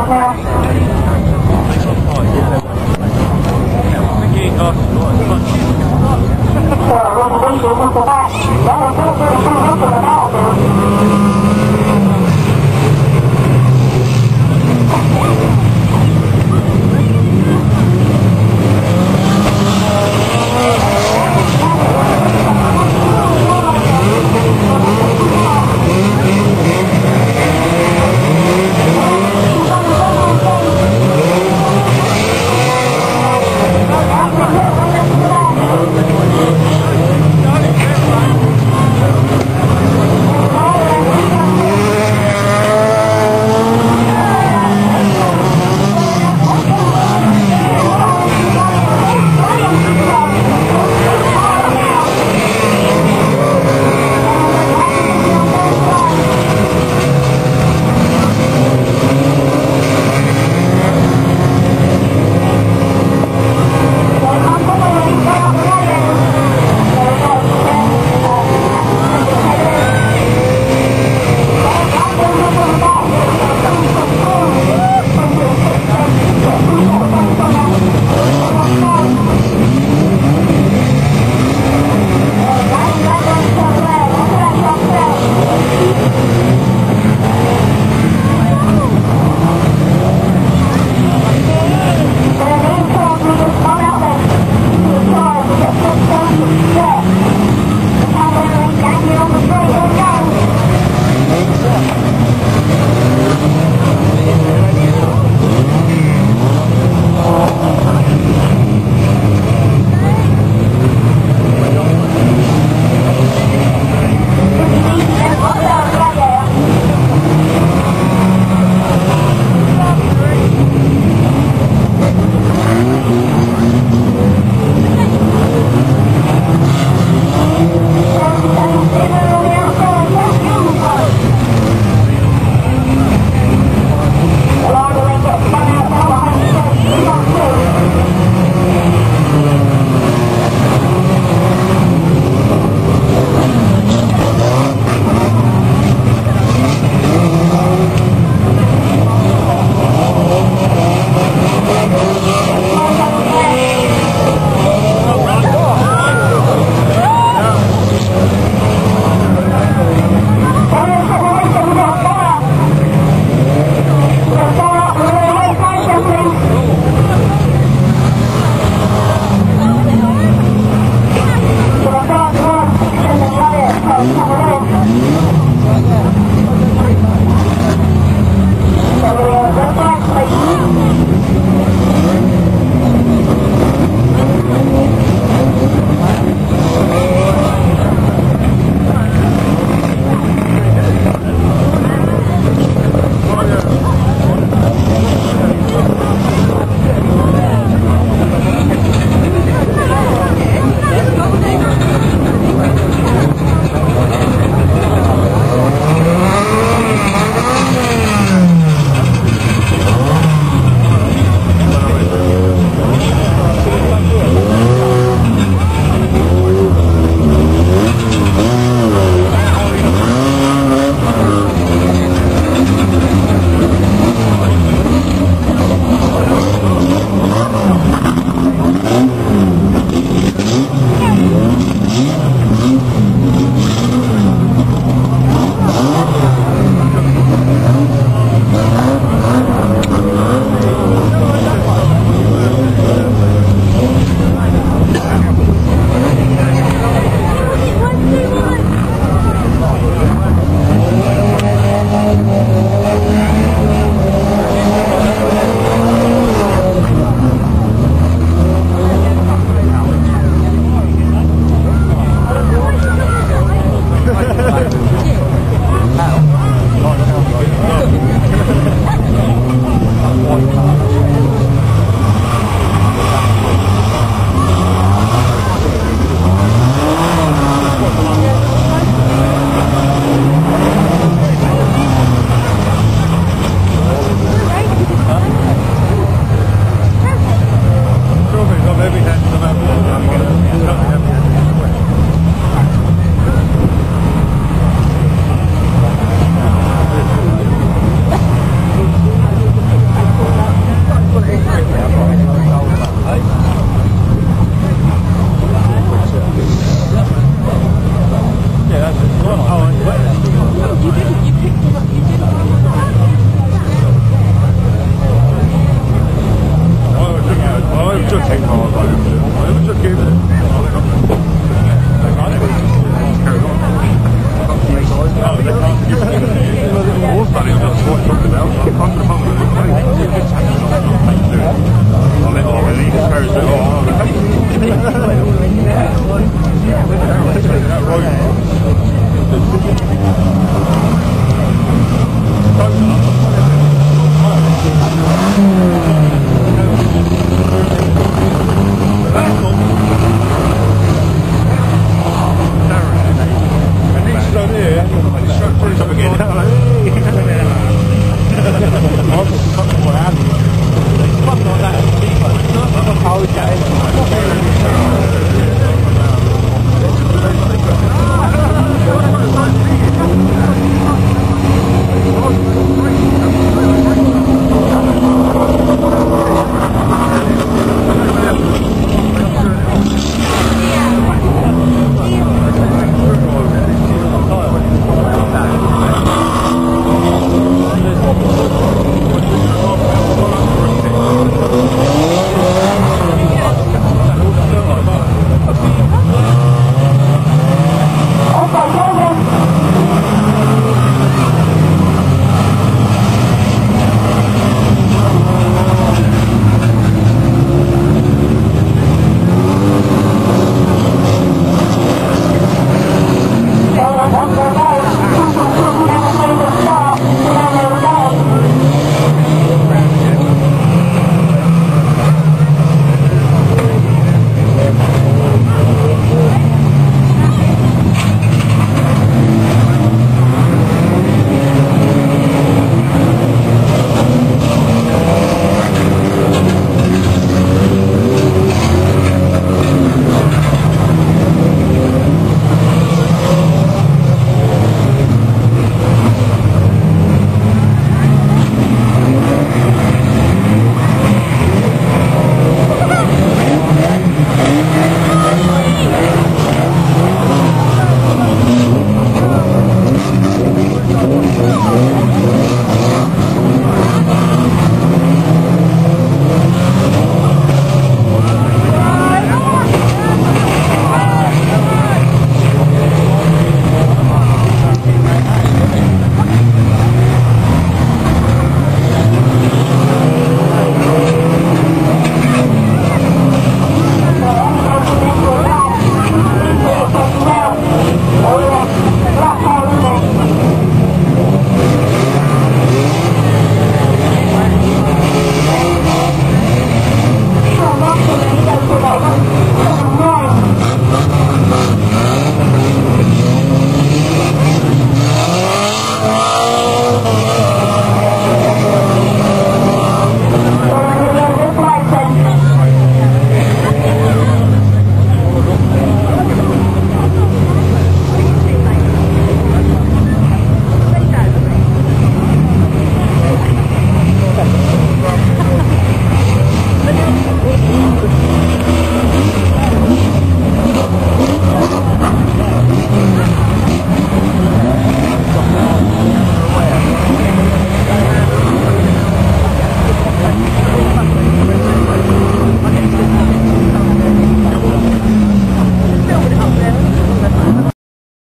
Wow.